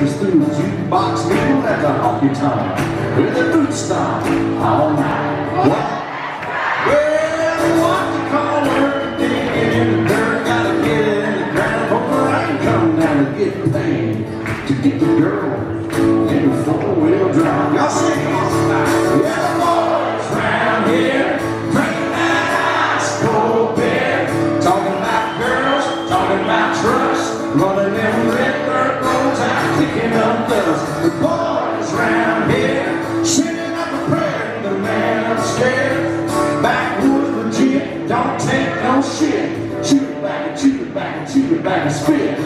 speakers through the jukebox, at the honky tonk, with a boot stomp all night. What? Well, what you call her digging in the dirt, gotta get in the ground before I come down get to get the girl in the four-wheel drive. Y'all. Yeah, here that ice cold beer, girls, trucks, running them red don't take no shit. Shoot it back shoot it back shoot it back and spit.